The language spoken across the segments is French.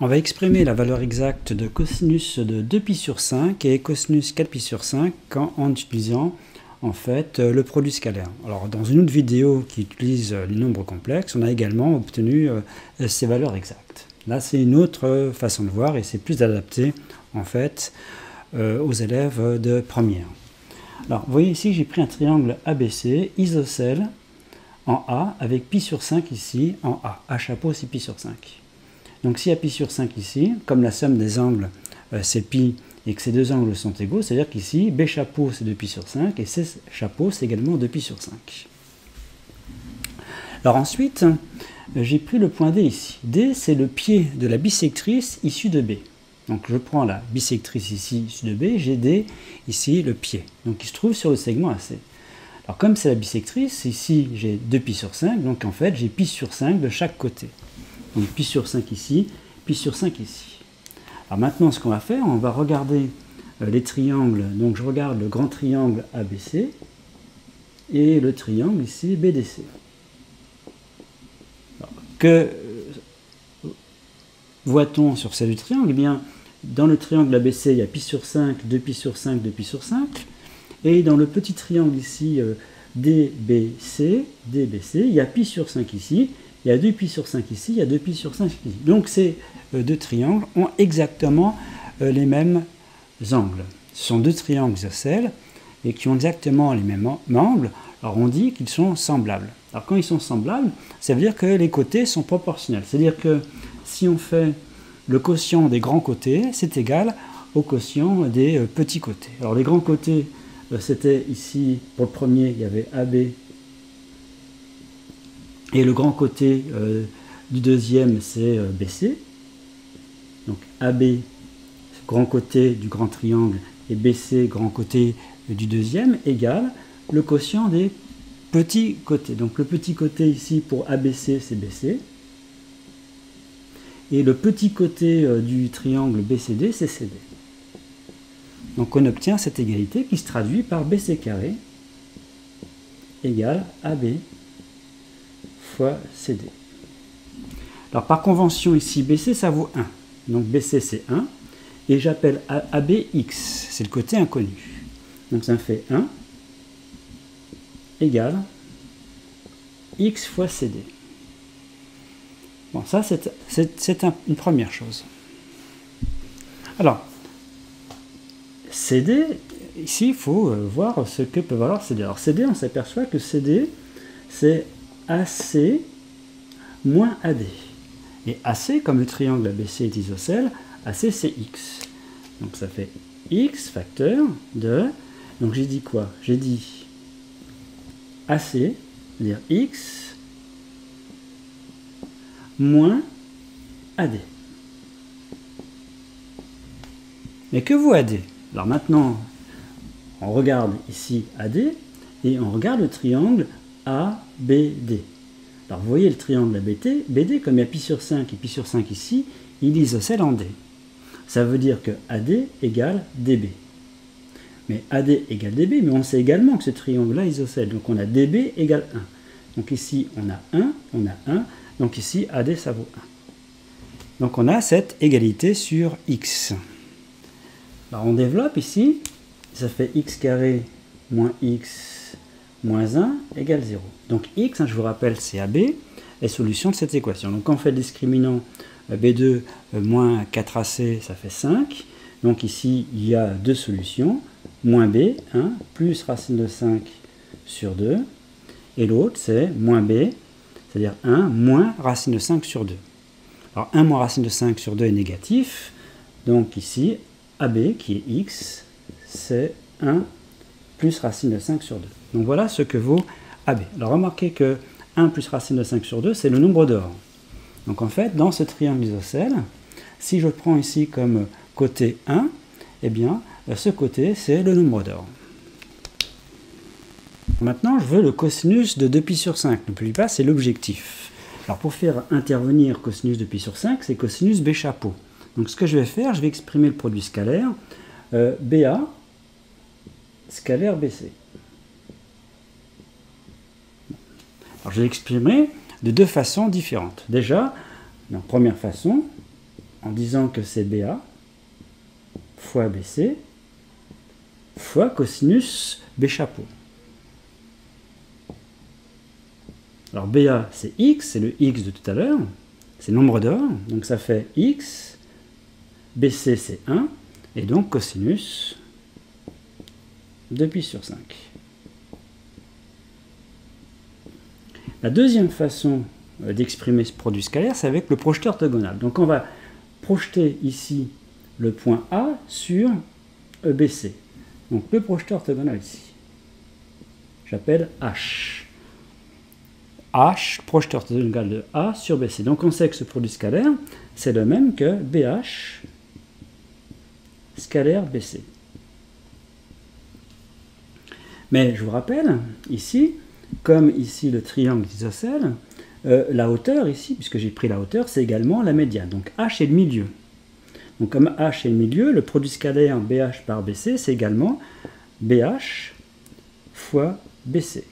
On va exprimer la valeur exacte de cosinus de 2pi sur 5 et cosinus 4pi sur 5 en utilisant en fait le produit scalaire. Alors dans une autre vidéo qui utilise les nombres complexes, on a également obtenu euh, ces valeurs exactes. Là c'est une autre façon de voir et c'est plus adapté en fait euh, aux élèves de première. Alors vous voyez ici j'ai pris un triangle ABC isocèle en A avec pi sur 5 ici en A. A chapeau c'est pi sur 5. Donc a pi sur 5 ici, comme la somme des angles euh, c'est pi et que ces deux angles sont égaux, c'est-à-dire qu'ici, B chapeau c'est 2pi sur 5 et C chapeau c'est également 2pi sur 5. Alors ensuite, euh, j'ai pris le point D ici. D c'est le pied de la bisectrice issue de B. Donc je prends la bisectrice ici issue de B, j'ai D ici le pied. Donc il se trouve sur le segment AC. Alors comme c'est la bisectrice, ici j'ai 2pi sur 5, donc en fait j'ai pi sur 5 de chaque côté. Donc pi sur 5 ici, pi sur 5 ici. Alors maintenant, ce qu'on va faire, on va regarder euh, les triangles. Donc je regarde le grand triangle ABC et le triangle ici BDC. que euh, voit-on sur ces deux triangles? Eh bien, dans le triangle ABC, il y a pi sur 5, 2 pi sur 5, 2 pi sur 5. Et dans le petit triangle ici, euh, DBC, DBC, il y a pi sur 5 ici, il y a 2 pi sur 5 ici, il y a 2 pi sur 5 ici. Donc ces euh, deux triangles ont exactement euh, les mêmes angles. Ce sont deux triangles isocèles et qui ont exactement les mêmes angles. Alors on dit qu'ils sont semblables. Alors quand ils sont semblables, ça veut dire que les côtés sont proportionnels. C'est-à-dire que si on fait le quotient des grands côtés, c'est égal au quotient des euh, petits côtés. Alors les grands côtés, c'était ici, pour le premier, il y avait AB et le grand côté euh, du deuxième, c'est euh, BC. Donc AB, grand côté du grand triangle, et BC, grand côté du deuxième, égale le quotient des petits côtés. Donc le petit côté ici pour ABC, c'est BC. Et le petit côté euh, du triangle BCD, c'est CD. Donc on obtient cette égalité qui se traduit par BC carré égale AB fois CD. Alors par convention ici, BC ça vaut 1. Donc BC c'est 1. Et j'appelle AB X, c'est le côté inconnu. Donc ça me fait 1 égale X fois CD. Bon, ça c'est une première chose. Alors, CD, ici il faut euh, voir ce que peut valoir CD. Alors CD, on s'aperçoit que CD, c'est AC moins AD. Et AC, comme le triangle ABC est isocèle, AC c'est X. Donc ça fait X facteur de... Donc j'ai dit quoi? J'ai dit AC, c'est-à-dire X moins AD. Mais que vaut AD Alors maintenant, on regarde ici AD et on regarde le triangle ABD. Alors vous voyez le triangle ABD, BD, comme il y a pi sur 5 et pi sur 5 ici, il isocèle en D. Ça veut dire que AD égale DB. Mais AD égale DB, mais on sait également que ce triangle-là isocèle. Donc on a DB égale 1. Donc ici on a 1, on a 1, donc ici AD ça vaut 1. Donc on a cette égalité sur X. Alors on développe ici, ça fait x carré moins x moins 1 égale 0. Donc x, hein, je vous rappelle, c'est AB, est solution de cette équation. Donc on fait discriminant euh, B2 euh, moins 4AC, ça fait 5. Donc ici, il y a deux solutions. Moins B, 1, plus racine de 5 sur 2. Et l'autre, c'est moins B, c'est-à-dire 1 moins racine de 5 sur 2. Alors 1 moins racine de 5 sur 2 est négatif. Donc ici, AB, qui est x, c'est 1 plus racine de 5 sur 2. Donc voilà ce que vaut AB. Alors remarquez que 1 plus racine de 5 sur 2, c'est le nombre d'or. Donc en fait, dans ce triangle isocèle, si je prends ici comme côté 1, eh bien, ce côté, c'est le nombre d'or. Maintenant, je veux le cosinus de 2pi sur 5. N'oubliez pas, c'est l'objectif. Alors pour faire intervenir cosinus de pi sur 5, c'est cosinus B chapeau. Donc ce que je vais faire, je vais exprimer le produit scalaire euh, BA scalaire BC. Alors, je vais l'exprimer de deux façons différentes. Déjà, la première façon, en disant que c'est BA fois BC fois cosinus B chapeau. Alors BA, c'est x, c'est le x de tout à l'heure, c'est le nombre d'or, donc ça fait x, BC c'est 1, et donc cosinus 2 pi sur 5. La deuxième façon euh, d'exprimer ce produit scalaire, c'est avec le projeteur orthogonal. Donc on va projeter ici le point A sur EBC. Donc le projeteur orthogonal ici, j'appelle H. H, projeteur orthogonal de A sur BC. Donc on sait que ce produit scalaire, c'est le même que BH scalaire BC. Mais je vous rappelle, ici, comme ici le triangle isocèle, euh, la hauteur ici, puisque j'ai pris la hauteur, c'est également la médiane. Donc H est le milieu. Donc comme H est le milieu, le produit scalaire BH par BC, c'est également BH fois BC.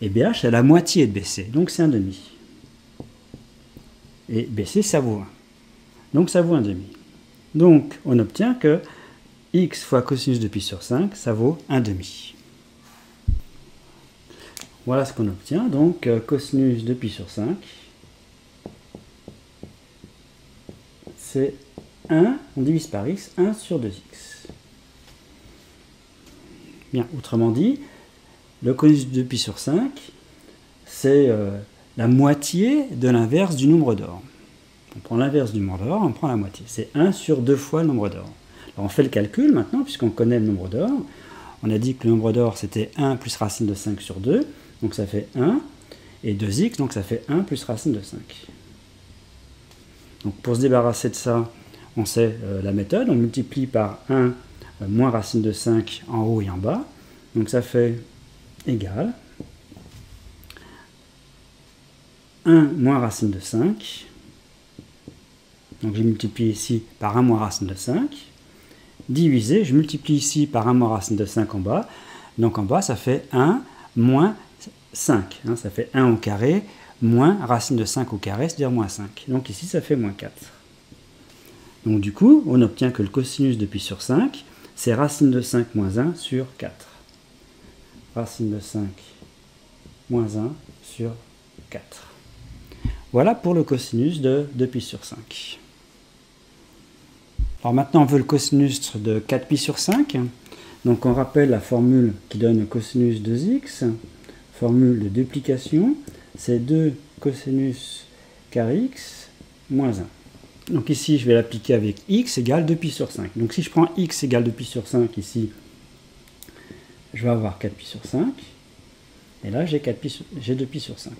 Et BH est la moitié de BC, donc c'est un demi. Et BC, ça vaut 1. Donc ça vaut un demi. Donc on obtient que x fois cosinus de pi sur 5, ça vaut un demi. Voilà ce qu'on obtient. Donc euh, cosinus de pi sur 5, c'est 1, on divise par x, 1 sur 2x. Bien, autrement dit, le cosinus de pi sur 5, c'est euh, la moitié de l'inverse du nombre d'or. On prend l'inverse du nombre d'or, on prend la moitié. C'est 1 sur 2 fois le nombre d'or. Alors on fait le calcul maintenant, puisqu'on connaît le nombre d'or. On a dit que le nombre d'or, c'était 1 plus racine de 5 sur 2, donc ça fait 1, et 2x, donc ça fait 1 plus racine de 5. Donc pour se débarrasser de ça, on sait euh, la méthode, on multiplie par 1 euh, moins racine de 5 en haut et en bas, donc ça fait égal 1 moins racine de 5, donc je multiplie ici par 1 moins racine de 5, divisé, je multiplie ici par 1 moins racine de 5 en bas, donc en bas ça fait 1 moins 5, hein, ça fait 1 au carré, moins racine de 5 au carré, c'est-à-dire moins 5. Donc ici ça fait moins 4. Donc du coup, on obtient que le cosinus de pi sur 5, c'est racine de 5 moins 1 sur 4. Racine de 5 moins 1 sur 4. Voilà pour le cosinus de 2 pi sur 5. Alors maintenant, on veut le cosinus de 4pi sur 5. Donc on rappelle la formule qui donne cosinus 2x, formule de duplication, c'est 2 cosinus carré x moins 1. Donc ici, je vais l'appliquer avec x égale 2pi sur 5. Donc si je prends x égale 2pi sur 5 ici, je vais avoir 4pi sur 5. Et là, j'ai 2pi sur 5.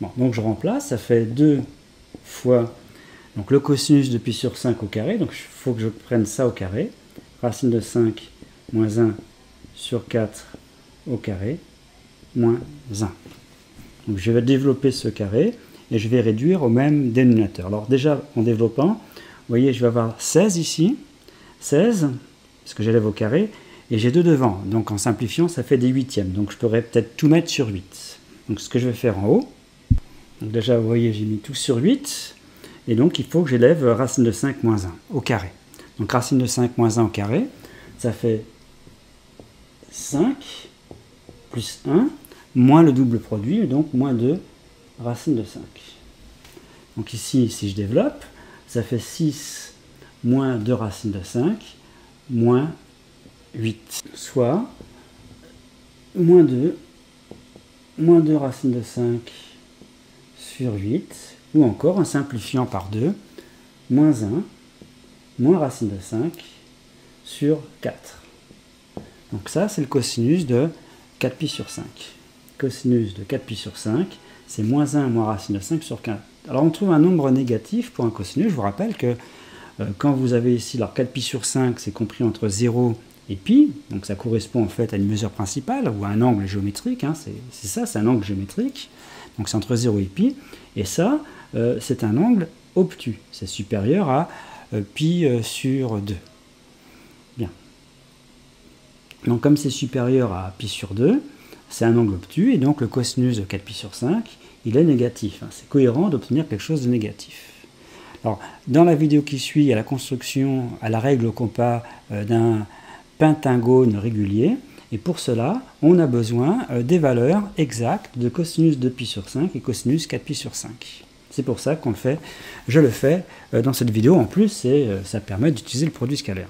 Bon, donc je remplace, ça fait 2 fois donc le cosinus de pi sur 5 au carré, donc il faut que je prenne ça au carré. Racine de 5 moins 1 sur 4 au carré, moins 1. Donc je vais développer ce carré et je vais réduire au même dénominateur. Alors déjà, en développant, vous voyez, je vais avoir 16 ici, 16, parce que j'élève au carré, et j'ai 2 devant. Donc en simplifiant, ça fait des huitièmes. Donc je pourrais peut-être tout mettre sur 8. Donc ce que je vais faire en haut, donc déjà, vous voyez, j'ai mis tout sur 8. Et donc, il faut que j'élève racine de 5 moins 1 au carré. Donc, racine de 5 moins 1 au carré, ça fait 5 plus 1, moins le double produit, donc moins 2 racine de 5. Donc ici, si je développe, ça fait 6 moins 2 racine de 5, moins 8, soit moins 2, moins 2 racine de 5 sur 8, ou encore en simplifiant par 2, moins 1, moins racine de 5 sur 4. Donc ça, c'est le cosinus de 4pi sur 5. Cosinus de 4pi sur 5, c'est moins 1 moins racine de 5 sur 4. Alors on trouve un nombre négatif pour un cosinus. Je vous rappelle que euh, quand vous avez ici, alors 4pi sur 5, c'est compris entre 0 et pi, donc ça correspond en fait à une mesure principale ou à un angle géométrique, hein, c'est ça, c'est un angle géométrique, donc c'est entre 0 et pi, et ça, euh, c'est un angle obtus. C'est supérieur à euh, pi euh, sur 2. Bien. Donc comme c'est supérieur à pi sur 2, c'est un angle obtus, et donc le cosinus de 4pi sur 5, il est négatif. Hein. C'est cohérent d'obtenir quelque chose de négatif. Alors, dans la vidéo qui suit, à la construction, à la règle au compas euh, d'un pentagone régulier. Et pour cela, on a besoin des valeurs exactes de cosinus de pi sur 5 et cosinus 4pi sur 5. C'est pour ça qu'on le fait. Je le fais euh, dans cette vidéo. En plus, ça permet d'utiliser le produit scalaire.